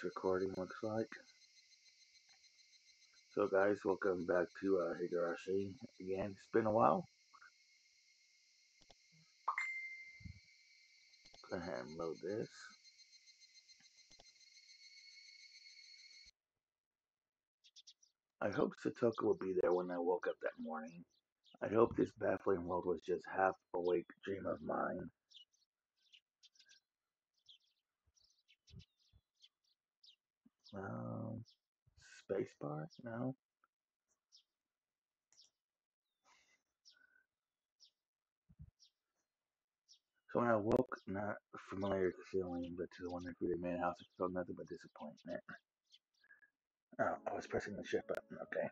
Recording, looks like. So, guys, welcome back to uh, Higurashi again. It's been a while. Go ahead and load this. I hope Satoko will be there when I woke up that morning. I hope this baffling world was just half awake dream of mine. Um, spacebar? No. So when I woke, not familiar feeling, but to the one that in the house, I felt nothing but disappointment. Oh, I was pressing the shift button. Okay.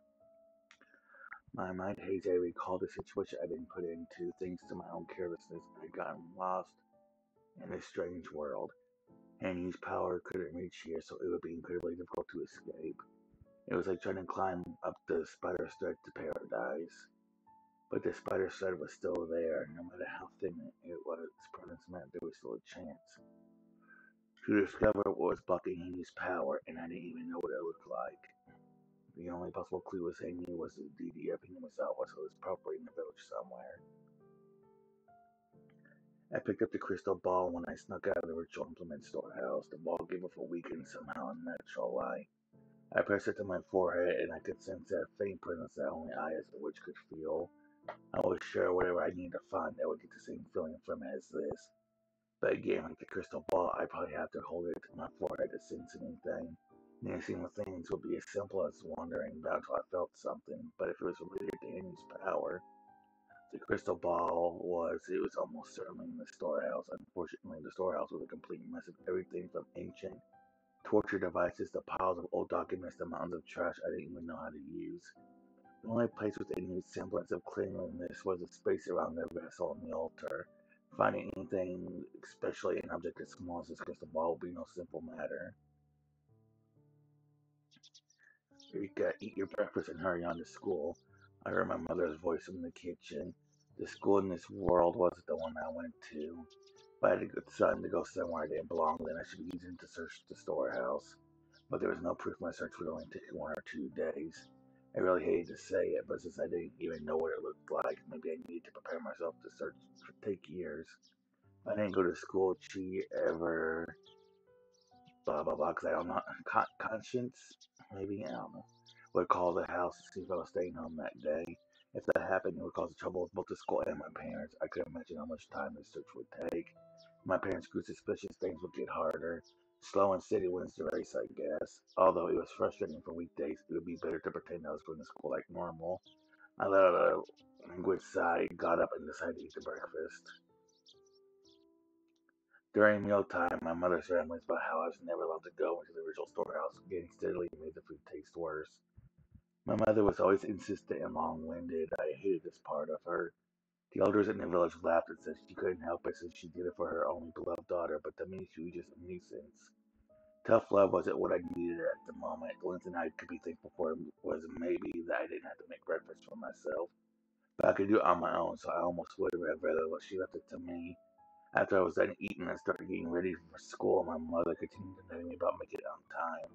My mind hazy. I recalled the situation I'd been put into, thanks to my own carelessness. I'd gotten lost in a strange world. Handy's power couldn't reach here, so it would be incredibly difficult to escape. It was like trying to climb up the spider's thread to paradise. But the spider's thread was still there, no matter how thin it was, presence meant there was still a chance. To discover what was blocking Handy's power, and I didn't even know what it looked like. The only possible clue was Handy was the he himself so it was probably in the village somewhere. I picked up the crystal ball when I snuck out of the ritual implement storehouse. The ball gave off a weak and somehow unnatural light. I pressed it to my forehead, and I could sense that faint presence that only I, as a witch, could feel. I was sure whatever I needed to find, I would get the same feeling from it as this. But again, like the crystal ball, I probably have to hold it to my forehead to sense anything. Noticing the things would be as simple as wandering about till I felt something, but if it was related to Amy's power, the crystal ball was, it was almost certainly in the storehouse. Unfortunately, the storehouse was a complete mess of everything from ancient torture devices to piles of old documents to mountains of trash I didn't even know how to use. The only place with any semblance of cleanliness was the space around the vessel and the altar. Finding anything, especially an object as small as this crystal ball, would be no simple matter. Rika, eat your breakfast and hurry on to school. I heard my mother's voice from the kitchen. The school in this world wasn't the one I went to. If I had a good son to go somewhere I didn't belong, then I should be using to search the storehouse. But there was no proof my search would only take one or two days. I really hated to say it, but since I didn't even know what it looked like, maybe I needed to prepare myself to search for take years. I didn't go to school, she ever blah blah blah? Because I don't know con- conscience, maybe I don't know. Would call the house to see if I was staying home that day. If that happened, it would cause trouble with both the school and my parents. I couldn't imagine how much time this search would take. My parents grew suspicious, things would get harder. Slow and steady wins the race, I guess. Although it was frustrating for weekdays, it would be better to pretend I was going to school like normal. I let out a languid sigh, got up, and decided to eat the breakfast. During mealtime, my mother's ramblings about how I was never allowed to go into the original storehouse getting steadily made the food taste worse. My mother was always insistent and long-winded. I hated this part of her. The elders in the village laughed and said she couldn't help it since she did it for her only beloved daughter, but to me she was just a nuisance. Tough love wasn't what I needed at the moment. The only thing I could be thankful for was maybe that I didn't have to make breakfast for myself. But I could do it on my own, so I almost would have rather what she left it to me. After I was done eating and started getting ready for school, my mother continued to nag me about making it on time.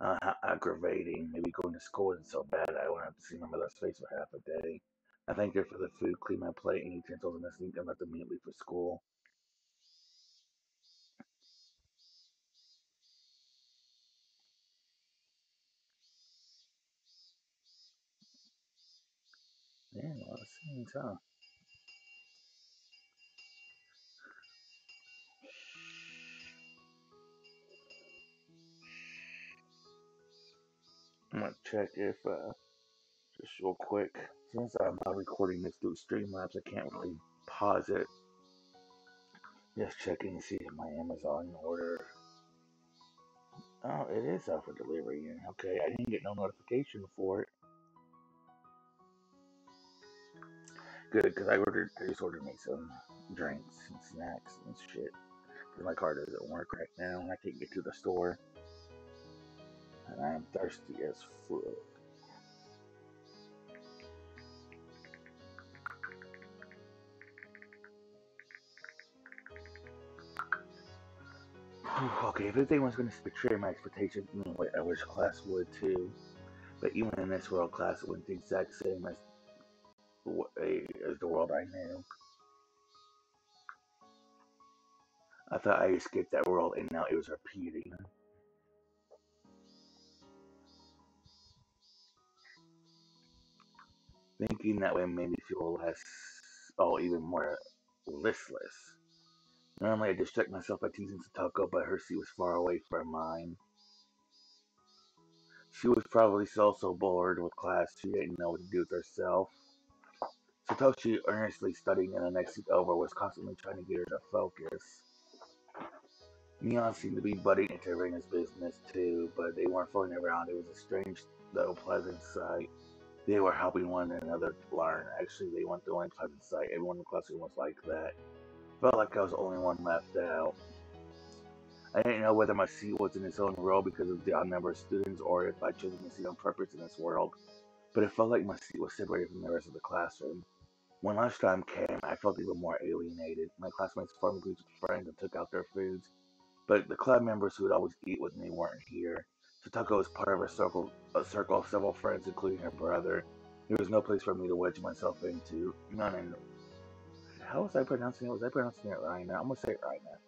Uh, how aggravating. Maybe going to school isn't so bad. I won't have to see my mother's face for half a day. I thank her for the food, clean my plate and utensils, and I sneaked and left immediately for school. Yeah, a lot of scenes, huh? Check if, uh, just real quick, since I'm not recording this through Streamlabs, I can't really pause it. Just checking to see if my Amazon order. Oh, it is out for delivery. Okay, I didn't get no notification for it. Good, because I ordered, I just ordered me some drinks and snacks and shit. Because my car doesn't work right now and I can't get to the store. And I am thirsty as fuck. okay, if going to betray my expectations, I wish class would too. But even in this world, class wouldn't the exact same as, as the world I knew. I thought I escaped that world and now it was repeating. Thinking that way made me feel less, oh, even more listless. Normally I distract myself by teasing Satoko, but her seat was far away from mine. She was probably so so bored with class she didn't know what to do with herself. Satoshi, earnestly studying in the next seat over, was constantly trying to get her to focus. Mion seemed to be butting into Reina's business too, but they weren't fooling around. It was a strange, though pleasant sight. They were helping one another learn. Actually, they weren't the only pleasant sight. Everyone in the classroom was like that. Felt like I was the only one left out. I didn't know whether my seat was in its own row because of the odd number of students or if I chose my seat on purpose in this world, but it felt like my seat was separated from the rest of the classroom. When lunchtime came, I felt even more alienated. My classmates formed groups of friends and took out their foods, but the club members who would always eat with me weren't here. Satoko was part of a circle, a circle of several friends, including her brother. There was no place for me to wedge myself into. None in how was I pronouncing it? Was I pronouncing it now? I'm gonna say it now.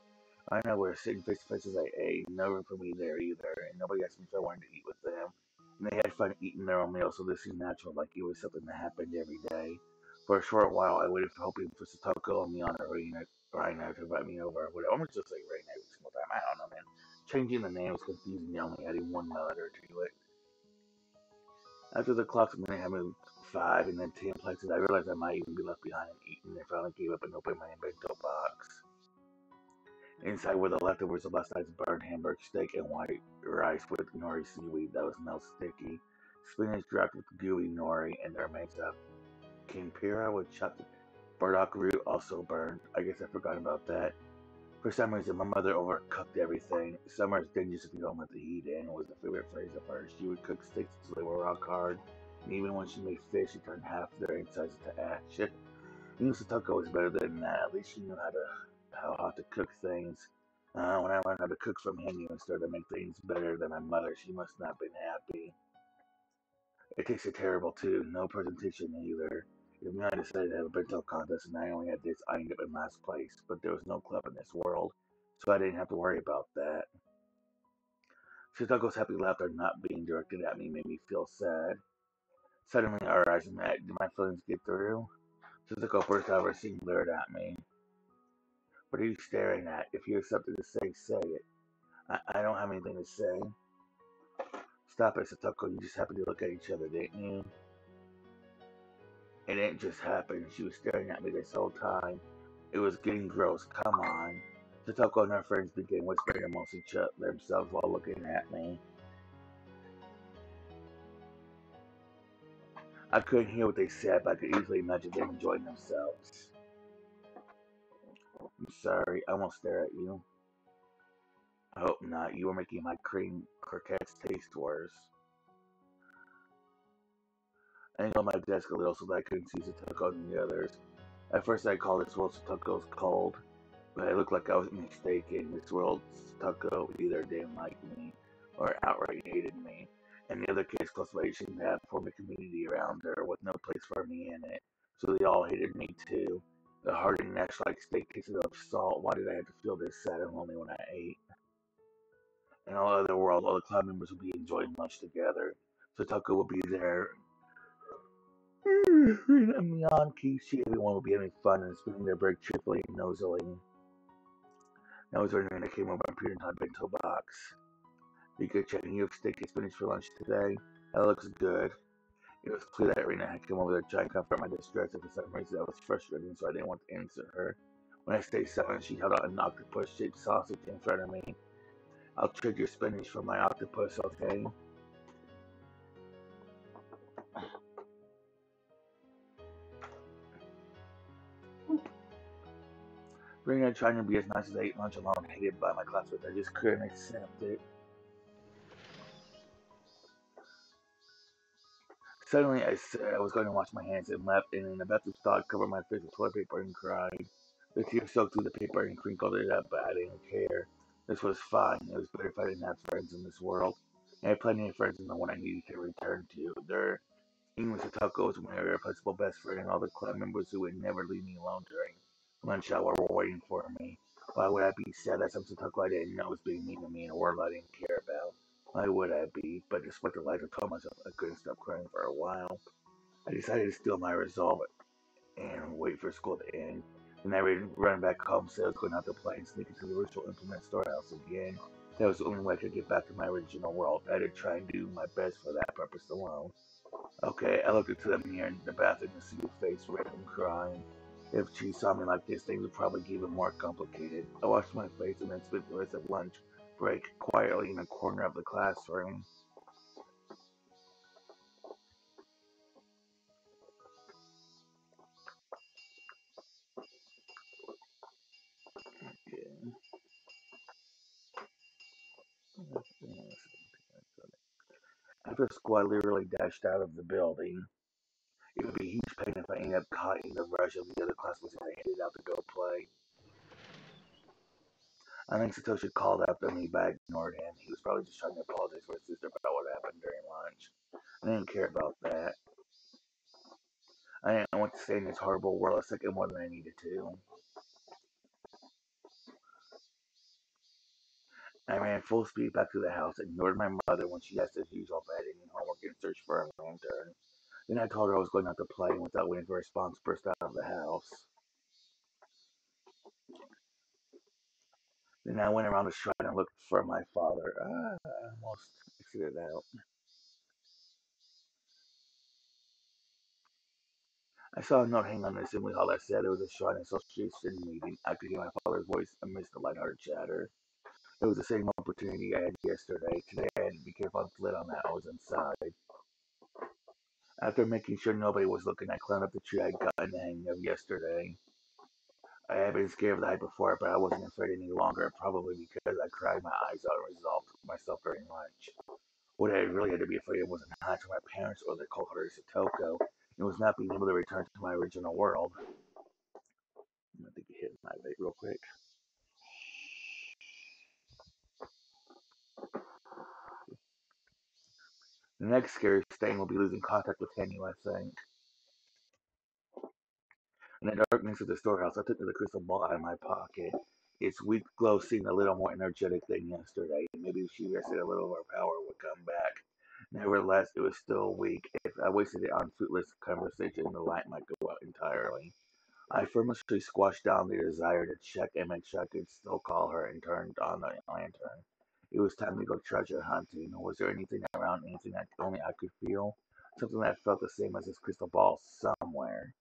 I know we're sitting face to face as I ate. No room for me there either, and nobody asked me if I wanted to eat with them. And they had fun eating their own meal, so this seemed natural, like it was something that happened every day. For a short while, I waited for hoping for Satoko and Miyana Reina, Reina to invite me over. Whatever. I'm just say Reina every single time. I don't know, man. Changing the name was confusing only adding one letter to it. After the clock's minute had moved five and then ten places, I realized I might even be left behind and eaten and finally gave up and opened my bento box. Inside were the leftovers of last night's burned hamburger steak and white rice with nori seaweed that was now sticky, spinach wrapped with gooey nori, and the remains of kimpira with chopped burdock root also burned. I guess I forgot about that. For some reason, my mother overcooked everything. Summer's dangerous if you don't let the heat in was the favorite phrase of hers. She would cook steaks until they were rock hard. And even when she made fish, she turned half their insides into ash. Inu Satoko was better than that. At least she knew how to how, how to cook things. Uh, when I learned how to cook from him and started to make things better than my mother, she must not have been happy. It tasted terrible too. No presentation either. If I decided to have a bento contest and I only had this, I ended up in last place. But there was no club in this world, so I didn't have to worry about that. Satoko's happy laughter not being directed at me made me feel sad. Suddenly, our eyes met. Did my feelings get through? Of her seat and glared at me. What are you staring at? If you have something to say, say it. I, I don't have anything to say. Stop it, Satoko. You just happened to look at each other, didn't you? And it just happened. She was staring at me this whole time. It was getting gross. Come on. Satoko and her friends began whispering amongst each other themselves while looking at me. I couldn't hear what they said, but I could easily imagine them enjoying themselves. I'm sorry, I won't stare at you. I hope not. You are making my cream croquettes taste worse. I angled my desk a little so that I couldn't see Satoko and the others. At first I called this world Satoko's cold, but it looked like I was mistaken. This world Satoko either didn't like me or outright hated me. And the other kids close by have formed a community around her with no place for me in it. So they all hated me too. The hardened ash like steak tasted of salt. Why did I have to feel this sad and lonely when I ate? In all other worlds, all the club members would be enjoying lunch together. So Satoko would be there Mion, Keiichi, everyone will be having fun and spending their break cheerfully and nosily. Wondering I came over my period time bento box. Be good checking you have steak and spinach for lunch today. That looks good. It was clear that Reina had come over there trying to comfort my distress, and for some reason that was frustrating, so I didn't want to answer her. When I stayed silent, she held out an octopus shaped sausage in front of me. I'll trade your spinach for my octopus, okay? Bringing a trying to be as nice as I ate lunch alone, hated by my classmates. I just couldn't accept it. Suddenly, I said I was going to wash my hands and left, and in the bathroom stall, I covered my face with toilet paper and cried. The tears soaked through the paper and crinkled it up, but I didn't care. This was fine. It was better if I didn't have friends in this world. I had plenty of friends in the one I needed to return to. Their English Taco was my irreplaceable best friend and all the club members who would never leave me alone during lunch hour were waiting for me. Why would I be sad that some Taco I didn't know was being mean to me in a world I didn't care about? Why would I be? But despite the lies I told myself, I couldn't stop crying for a while. I decided to steal my resolve and wait for school to end. Then I ran back home, was going out to play and sneak into the virtual implement storehouse again. That was the only way I could get back to my original world. I had to try and do my best for that purpose alone. Okay, I looked into the mirror in the bathroom to see your face red and crying. If she saw me like this, things would probably get even more complicated. I washed my face and then spent the rest of lunch break quietly in a corner of the classroom. After school, I literally dashed out of the building. It would be a huge pain if I ended up caught in the rush of the other classmates and I headed out to go play. I think Satoshi called after me, but I ignored him. He was probably just trying to apologize for his sister about what happened during lunch. I didn't care about that. I didn't want to stay in this horrible world a second more than I needed to. I ran full speed back to the house, ignored my mother when she asked as usual had any homework and searched for a lantern. Then I told her I was going out to play, and without waiting for a response, burst out of the house. Then I went around the shrine and looked for my father. Ah, I almost exited out. I saw a note hanging on the assembly hall that said it was a shrine association meeting. I could hear my father's voice amidst the lighthearted chatter. It was the same opportunity I had yesterday. Today I had to be careful to let on that I was inside. After making sure nobody was looking, I climbed up the tree I'd gotten the hang of yesterday. I had been scared of the height before, but I wasn't afraid any longer, probably because I cried my eyes out and resolved myself very much. What I really had to be afraid of wasn't heights from my parents or the cold hearted Satoko. It was not being able to return to my original world. I'm gonna hit my vape real quick. The next scary thing will be losing contact with Hanyu, I think. In the darkness of the storehouse, I took the crystal ball out of my pocket. Its weak glow seemed a little more energetic than yesterday. Maybe if she rested a little, her power would come back. Nevertheless, it was still weak. If I wasted it on fruitless conversation, the light might go out entirely. I firmly squashed down the desire to check and make sure I could still call her and turned on the lantern. It was time to go treasure hunting. Was there anything around, anything that only I could feel? Something that felt the same as this crystal ball somewhere.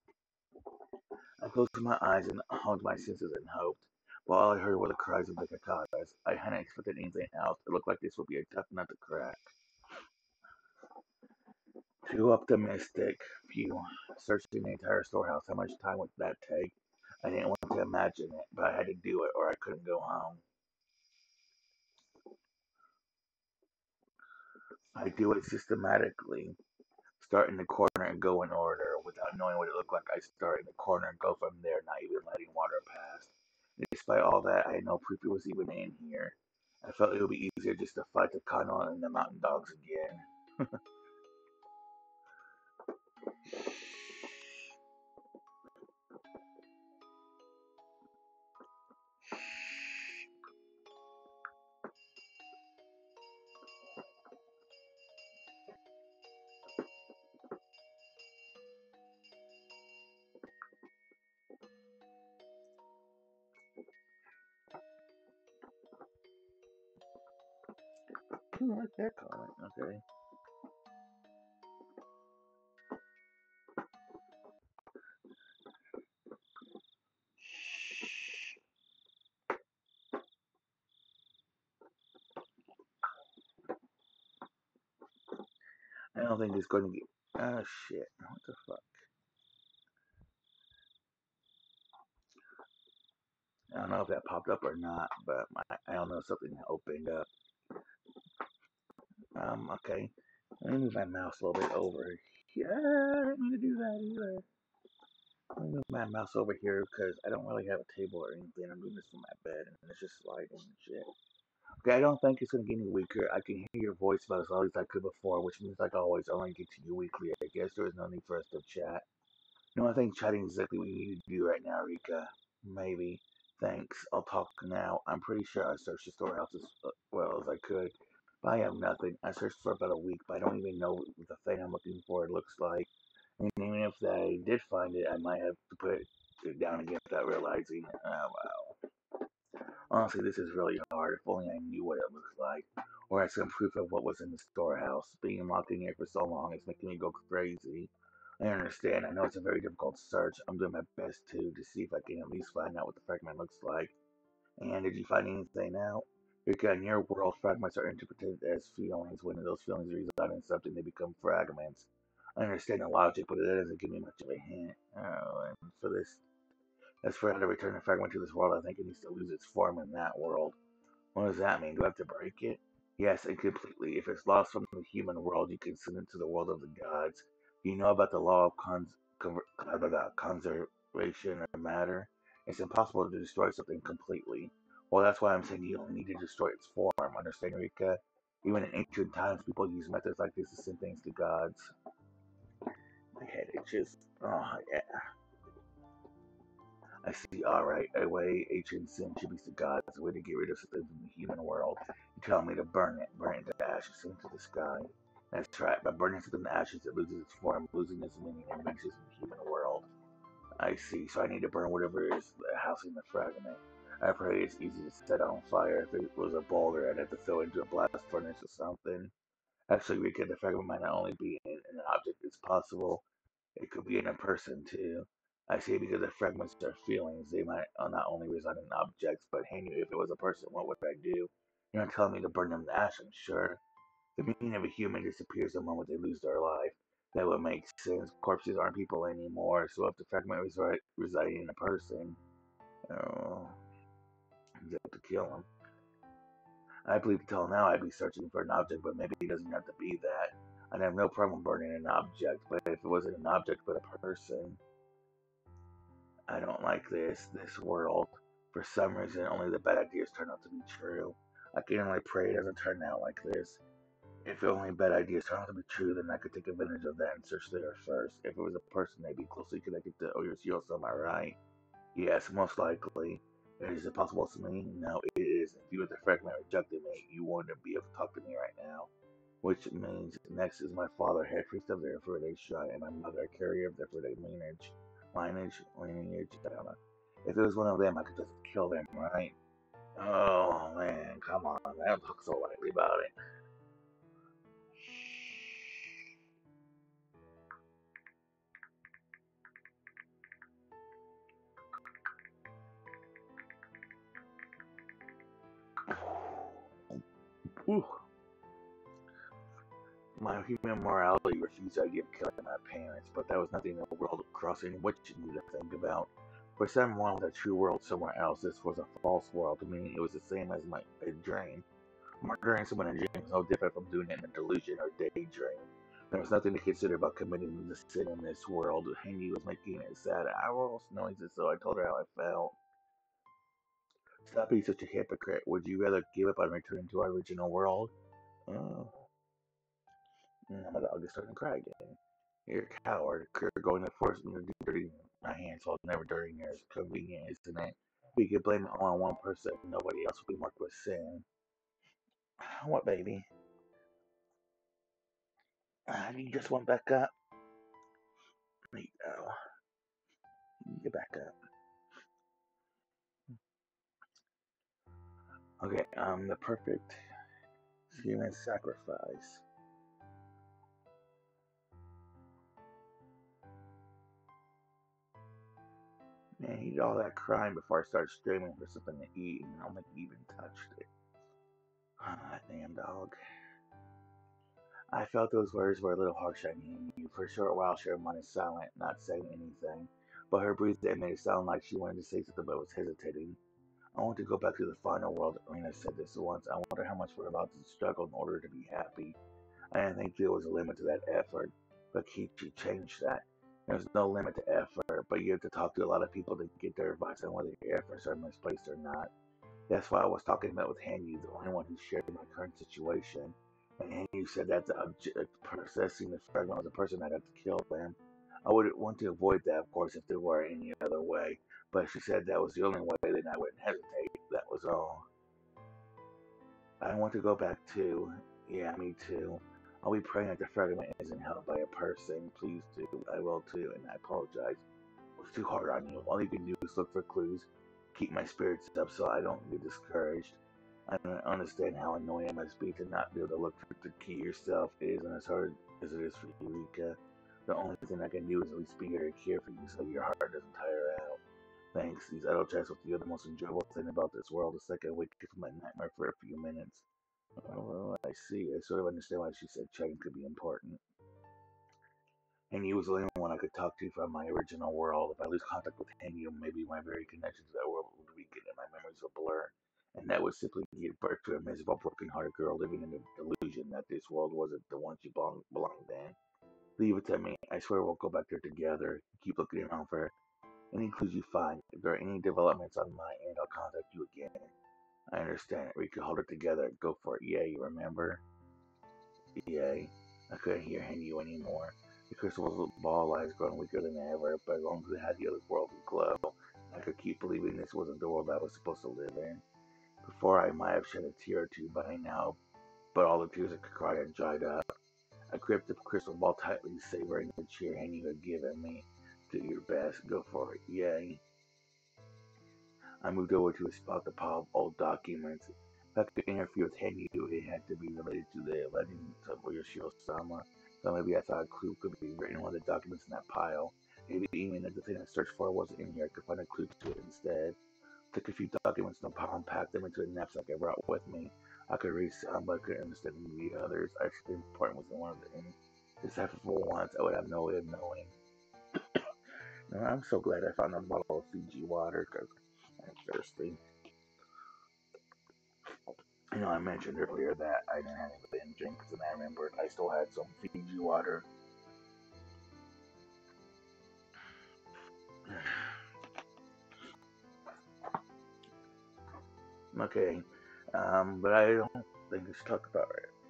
I closed my eyes and honed my senses and hoped. But all I heard were the cries of the cicadas. I hadn't expected anything else. It looked like this would be a tough nut to crack. Too optimistic. Phew. Searching the entire storehouse. How much time would that take? I didn't want to imagine it, but I had to do it or I couldn't go home. I do it systematically. Start in the corner and go in order. Without knowing what it looked like, I start in the corner and go from there, not even letting water pass. And despite all that, I proof it was even in here. I felt it would be easier just to fight Takano and the mountain dogs again. That? Okay. I don't think it's going to get. Oh shit! What the fuck? I don't know if that popped up or not, but I, I don't know if something opened up. Um. Okay. Let me move my mouse a little bit over. Yeah, I didn't mean to do that either. Let me move my mouse over here because I don't really have a table or anything. I'm doing this from my bed and it's just sliding and shit. Okay, I don't think it's gonna get any weaker. I can hear your voice about as loud as I could before, which means like always, I only get to you weekly. I guess there is no need for us to chat. No, I think chatting is exactly what you need to do right now, Rika. Maybe. Thanks. I'll talk now. I'm pretty sure I searched the storehouse as uh, well as I could, I have nothing. I searched for about a week, but I don't even know what the thing I'm looking for looks like. And even if I did find it, I might have to put it down again without realizing. Oh, wow. Honestly, this is really hard. If only I knew what it looks like, or had some proof of what was in the storehouse. Being locked in here for so long is making me go crazy. I understand. I know it's a very difficult search. I'm doing my best to to see if I can at least find out what the fragment looks like. And did you find anything out? Because in your world, fragments are interpreted as feelings. When those feelings reside in something, they become fragments. I understand the logic, but that doesn't give me much of a hint. Oh, and for this as for how to return a fragment to this world, I think it needs to lose its form in that world. What does that mean? Do I have to break it? Yes, and completely. If it's lost from the human world, you can send it to the world of the gods. You know about the law of cons- conver- conservation of matter? It's impossible to destroy something completely. Well, that's why I'm saying you don't need to destroy its form. Understand, Rika? Even in ancient times, people use methods like this to send things to gods. My head itches. Oh, yeah. I see, alright, a way ancient sin should be to God as a way to get rid of something from the human world. You tell me to burn it, burn it to ashes into the sky. That's right, by burning something to ashes, it loses its form, losing its meaning, and reaches the human world. I see, so I need to burn whatever is housing the fragment. I pray it's easy to set on fire. If it was a boulder, I'd have to throw into a blast furnace or something. Actually, because the fragment might not only be in an object, it's possible it could be in a person too. I say because the fragments are feelings. They might uh, not only reside in objects, but hey, if it was a person, what would I do? You're not telling me to burn them to ash, I'm sure. The meaning of a human disappears the moment they lose their life. That would make sense. Corpses aren't people anymore, so if the fragment reside, residing in a person, oh, to kill him. I believe until now I'd be searching for an object, but maybe it doesn't have to be that. I'd have no problem burning an object, but if it wasn't an object but a person, I don't like this, this world. For some reason, only the bad ideas turn out to be true. I can only pray it doesn't turn out like this. If only bad ideas turn out to be true, then I could take advantage of that and search there first. If it was a person, they'd be closely connected to Oyashiro's, am I right? Yes, most likely. Is it possible to me? No, it isn't. If you were the fragment rejected me, you wouldn't be able to talk to me right now. Which means next is my father, head priest of the Furude shrine, and my mother, carrier of the Furude lineage lineage, lineage, I don't know. If it was one of them, I could just kill them, right? Oh man, come on, I don't talk so lightly about it. Whew. My human morality refused to give killing my parents, but that was nothing in the world of crossing which you need to think about. For someone with a true world somewhere else, this was a false world, meaning it was the same as my dream. Murdering someone in a dream is no different from doing it in a delusion or daydream. There was nothing to consider about committing the sin in this world. Henry was making it sad. I almost noises, so I told her how I felt. Stop being such a hypocrite. Would you rather give up on returning to our original world? Oh. My dog is starting to cry again. You're a coward. You're going to force me to do dirty my hands while never dirty yours. Convenient, isn't it? We could blame it all on one person. Nobody else will be marked with sin. What, baby? Uh, you just went back up? There you go. Get back up. Okay, um, the perfect human sacrifice. Man, he did all that crying before I started screaming for something to eat, and I don't think he even touched it. Ah, damn dog. I felt those words were a little harsh on you. For a short while, she remained silent, not saying anything. But her breathing made it sound like she wanted to say something but was hesitating. I want to go back to the final world. Rena said this once. I wonder how much we're about to struggle in order to be happy. I think there was a limit to that effort, but Keiichi changed that. There's no limit to effort, but you have to talk to a lot of people to get their advice on whether your efforts are misplaced or not. That's why I was talking about with Hanyu, the only one who shared my current situation. And Hanyu said that the obje- uh, processing the fragment of the person that had to kill them. I would want to avoid that, of course, if there were any other way. But she said that was the only way, then I wouldn't hesitate. That was all. I want to go back to. Yeah, me too. I'll be praying that the fragment isn't held by a person. Please do. I will too, and I apologize. It was too hard on you. All you can do is look for clues, keep my spirits up so I don't get discouraged. I don't understand how annoying it must be to not be able to look for the key yourself. It isn't as hard as it is for Eureka. The only thing I can do is at least be here to care for you so your heart doesn't tire out. Thanks. These idle chats with you are the most enjoyable thing about this world. It's like I wake up from my nightmare for a few minutes. Oh, I see. I sort of understand why she said chatting could be important. And he was the only one I could talk to from my original world. If I lose contact with him, maybe my very connection to that world would weaken and my memories will blur. And that would simply give birth to a miserable, broken-hearted girl living in the delusion that this world wasn't the one she belonged, belonged in. Leave it to me. I swear we'll go back there together. Keep looking around for any clues you find. If there are any developments on my end, I'll contact you again. I understand. We could hold it together. Go for it. Yeah, you remember? Yay. I couldn't hear you anymore. The crystal ball lies growing weaker than ever, but as long as it had the other world glow, I could keep believing this wasn't the world I was supposed to live in. Before I might have shed a tear or two by now, but all the tears I could cry had dried up. I gripped the crystal ball tightly, savoring the cheer Henny had given me. Do your best. Go for it. Yay. I moved over to a spot the pile of old documents. If I could interfere with Henry, it had to be related to the legend of Yoshio Sama. So maybe I thought a clue could be written in one of the documents in that pile. Maybe even if the thing I searched for wasn't in here, I could find a clue to it instead. Took a few documents the and packed them into a knapsack I brought with me. I could read some, but I couldn't understand the others. I the important was one of half for once, I would have no way of knowing. I'm so glad I found a bottle of Fiji water because I'm thirsty. You know, I mentioned earlier that I didn't have any drinks, and I remembered I still had some Fiji water. Okay, um, but I don't think should talk about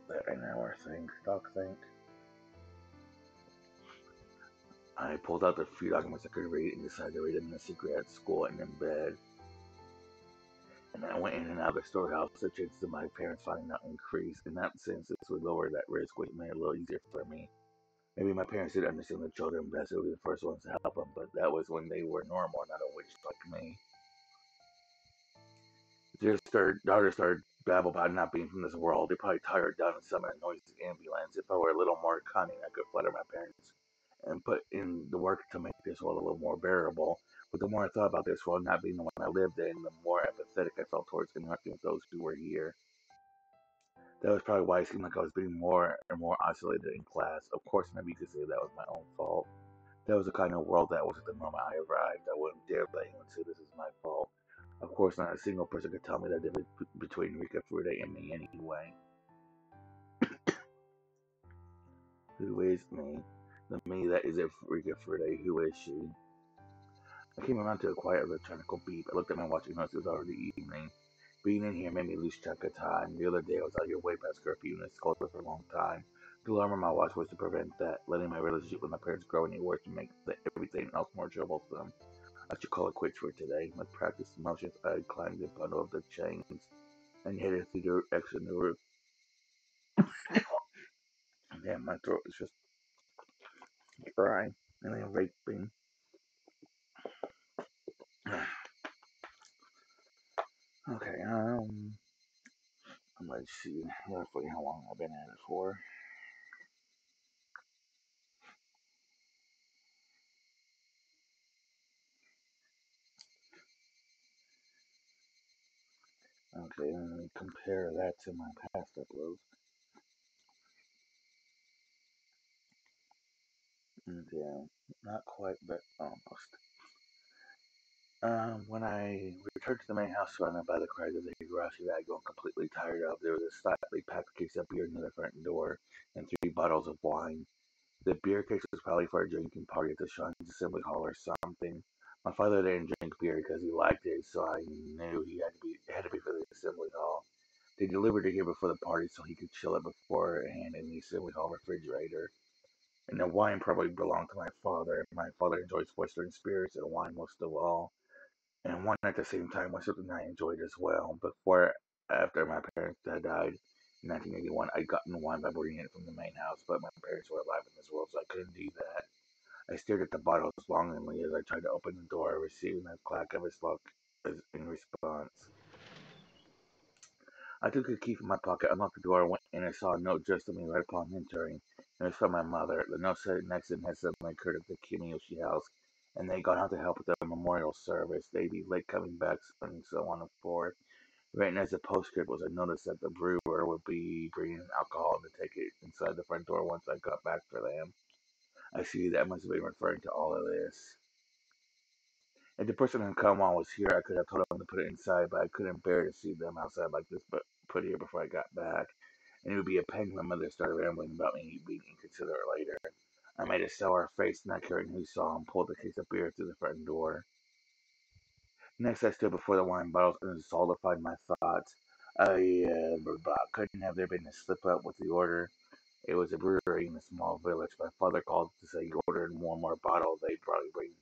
that right now, or think, talk, think. I pulled out the few documents I could read and decided to read them in secret at school and in bed. And I went in and out of the storehouse. The chances of my parents finding out increased. In that sense, this would lower that risk, which made it a little easier for me. Maybe my parents didn't understand the children best. They be the first ones to help them, but that was when they were normal, not a witch like me. Just their daughter started babble about not being from this world. They probably tired down in some noisy ambulance. If I were a little more cunning, I could flatter my parents and put in the work to make this world a little more bearable. But the more I thought about this world not being the one I lived in, the more apathetic I felt towards interacting with those who were here. That was probably why it seemed like I was being more and more isolated in class. Of course, maybe you could say that was my own fault. That was the kind of world that was at the moment I arrived. I wouldn't dare let anyone say this is my fault. Of course, not a single person could tell me the difference between Rika Furude and me anyway. Who is me? The me that isn't Rika Furude, who is she? I came around to a quiet electronic beep. I looked at my watch and noticed it was already evening. Being in here made me lose track of time. The other day I was out here way past curfew and it's cold for a long time. The alarm on my watch was to prevent that, letting my relationship with my parents grow any worse and make everything else more troublesome. I should call it quits for today. My practice motions, I climbed the bundle of the chains and headed through the exit in the roof. Damn, my throat is just dry and then raping. Okay, um, let's see roughly how long I've been at it for. Okay, let me compare that to my past uploads. Okay, not quite, but almost. Um, when I returned to the main house surrounded by the cries of the Higurashi that I'd completely tired of, there was a slightly packed case of beer near the front door and three bottles of wine. The beer case was probably for a drinking party at the Shrine Assembly Hall or something. My father didn't drink beer because he liked it, so I knew he had to be had to be for the assembly hall. They delivered it here before the party so he could chill it beforehand in the assembly hall refrigerator. And the wine probably belonged to my father. My father enjoys Western spirits and wine most of all. And one at the same time was something I enjoyed as well. Before, after my parents had died in 1981, I'd gotten wine by bringing it from the main house, but my parents were alive in this world, so I couldn't do that. I stared at the bottles longingly as I tried to open the door, receiving the clack of his lock in response. I took a key from my pocket, unlocked the door, went in and saw a note addressed to me right upon entering. It was from my mother. The note said Nixon had suddenly occurred at the Kimiyoshi house, and they'd gone out to help with the memorial service. They'd be late coming back, and so on and forth. Written as a postscript was a notice that the brewer would be bringing alcohol to take it inside the front door once I got back for them. I see that must have been referring to all of this. If the person who in on was here, I could have told them to put it inside, but I couldn't bear to see them outside like this, but put it here before I got back. And it would be a pain when my mother started rambling about me being inconsiderate later. I made a sour face, not caring who saw, and pulled the case of beer through the front door. Next, I stood before the wine bottles and solidified my thoughts. I uh, couldn't have there been a slip up with the order. It was a brewery in a small village. My father called to say he ordered one more bottle. They'd probably bring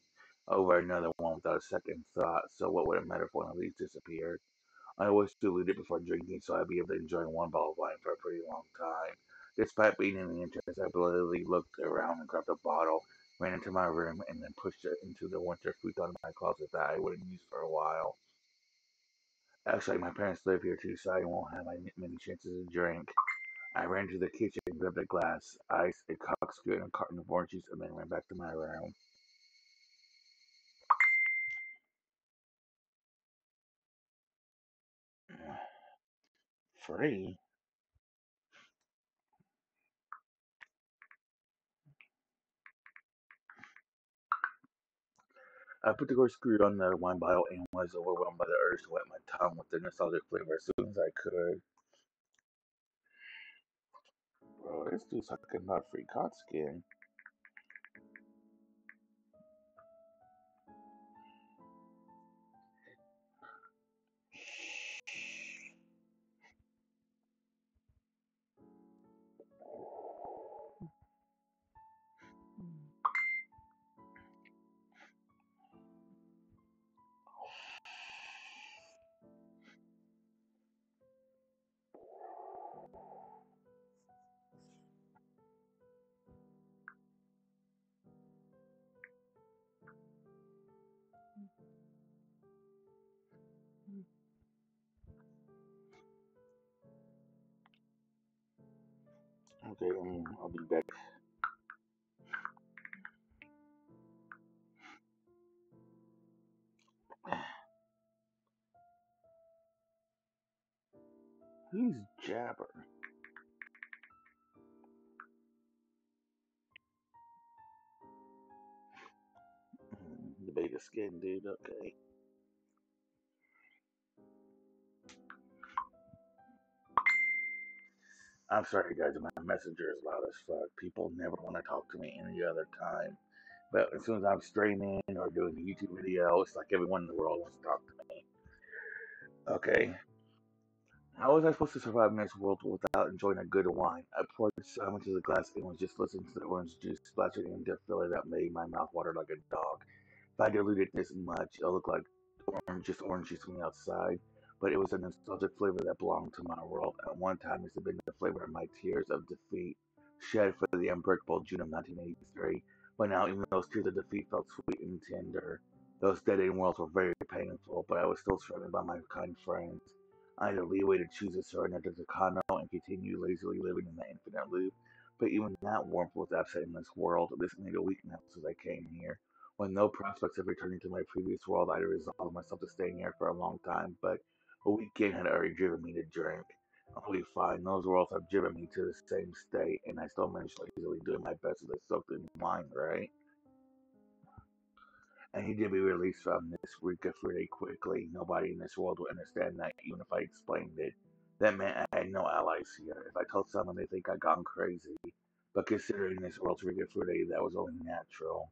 over another one without a second thought. So what would it matter if one of these disappeared? I always diluted before drinking, so I'd be able to enjoy one bottle of wine for a pretty long time. Despite being in the interest, I blithely looked around and grabbed a bottle, ran into my room, and then pushed it into the winter futon in my closet that I wouldn't use for a while. Actually, my parents live here too, so I won't have many chances to drink. I ran to the kitchen, grabbed a glass, ice, a corkscrew, and a carton of orange juice, and then ran back to my room. Free? I put the corkscrew on the wine bottle and was overwhelmed by the urge to wet my tongue with the nostalgic flavor as soon as I could. Bro, this dude's talking about free cod skin. Okay, um, I'll be back. Who's Jabber? Hmm, The beta skin dude, okay. I'm sorry guys, my messenger is loud as fuck. People never want to talk to me any other time. But as soon as I'm streaming or doing a YouTube video, it's like everyone in the world wants to talk to me. Okay. How was I supposed to survive in this world without enjoying a good wine? I poured much of the glass and was just listening to the orange juice splashing into a filler that made my mouth water like a dog. If I diluted this much, it'll look like orange, just orange juice from the outside. But it was a nostalgic flavor that belonged to my world. At one time, this had been the flavor of my tears of defeat, shed for the unbreakable June of 1983. But now, even those tears of defeat felt sweet and tender. Those dead end worlds were very painful, but I was still surrounded by my kind friends. I had a leeway to choose to surrender to Takano and continue lazily living in the infinite loop. But even that warmth was absent in this world. This made a weakness as I came here. With no prospects of returning to my previous world, I resolved myself to stay here for a long time, but a weekend had already driven me to drink. I'm be fine. Those worlds have driven me to the same state, and I still managed to easily doing my best as I soaked in wine, right? and he did be released from this Rika pretty quickly. Nobody in this world would understand that, even if I explained it. That meant I had no allies here. If I told someone, they think I'd gone crazy. But considering this world's Rika Furude, that was only natural.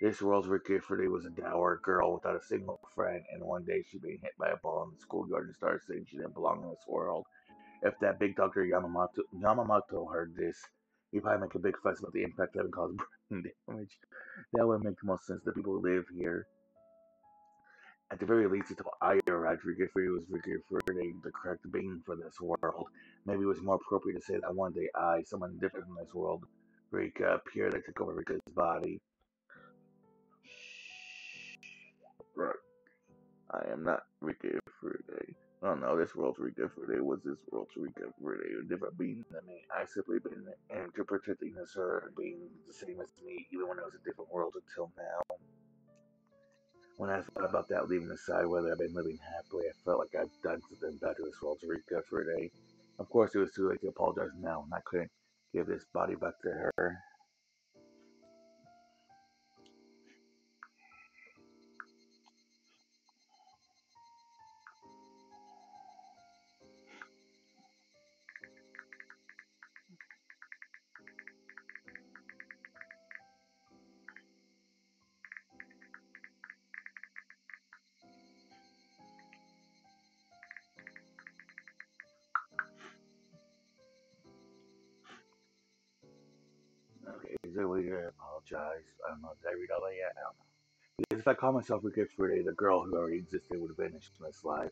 This world's Rick Gifford was a dour girl without a single friend, and one day she being hit by a ball in the schoolyard and started saying she didn't belong in this world. If that big doctor Yamamoto, Yamamoto heard this, he'd probably make a big fuss about the impact that would cause brain damage. That would make the most sense to people live here. At the very least, until I arrived, Ricky was Ricky the correct being for this world. Maybe it was more appropriate to say that one day I, someone different from this world, Rika, appeared that took over Rika's body. I am not Rika Furude. Oh no, this world's Rika Furude was this world's Rika Furude, a different being than me. I simply been interpreting this her being the same as me, even when it was a different world until now. When I thought about that, leaving aside whether I've been living happily, I felt like I've done something to this world's Rika Furude. Of course, it was too late to apologize now, and I couldn't give this body back to her. If I call myself Rika Furude, the girl who already existed would vanish from this life.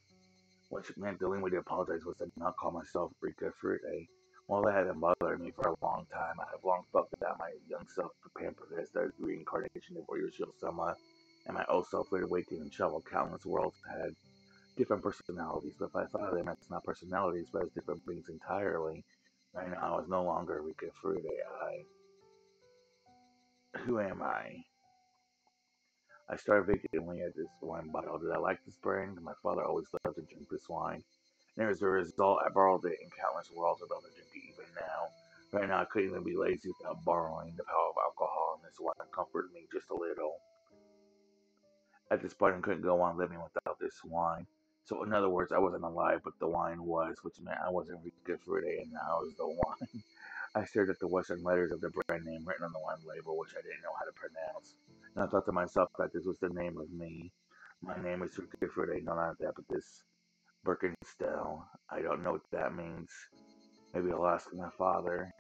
Which meant the only way to apologize was to not call myself Rika Furude. Eh? Well, that had been bothering me for a long time. I have long felt that my young self prepared for this, the reincarnation of Oyashiro Sama, and my old self would awaken and travel countless worlds had different personalities, but I thought of them as not personalities, but as different beings entirely, right now I was no longer Rika Furude. Eh? I who am I? I started vacantly at this wine bottle. Did I liked this brand? My father always loved to drink this wine. And as a result, I borrowed it in countless worlds of drink it even now. Right now, I couldn't even be lazy without borrowing. The power of alcohol in this wine comforted me just a little. At this point, I couldn't go on living without this wine. So, in other words, I wasn't alive, but the wine was, which meant I wasn't really good for it, and I was the wine. I stared at the Western letters of the brand name written on the wine label, which I didn't know how to pronounce. And I thought to myself that this was the name of me. My name is that, but this Bernkastel. I don't know what that means. Maybe I'll ask my father.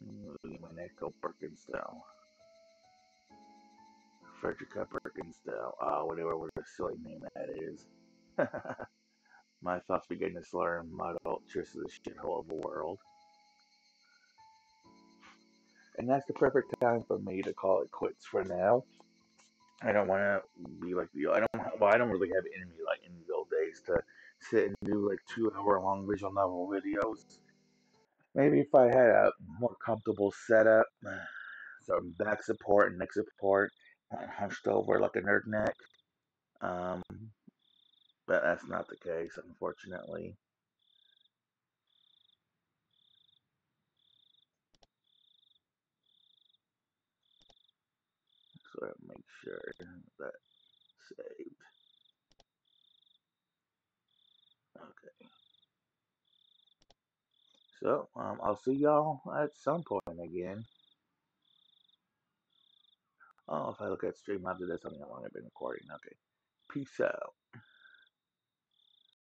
My Echo Bernkastel. Frederica Bernkastel. Oh, whatever what a silly name that is. my thoughts began to slur muddle. Cheers to the shithole of the world. And that's the perfect time for me to call it quits for now. I don't want to be like the I don't well I don't really have enemy like in the old days to sit and do like two hour long visual novel videos. Maybe if I had a more comfortable setup, some back support and neck support, hunched over like a nerd neck. Um, but that's not the case, unfortunately. So make sure that saved. Okay. So um, I'll see y'all at some point again. Oh, if I look at stream after this, I mean I've been recording. Okay. Peace out.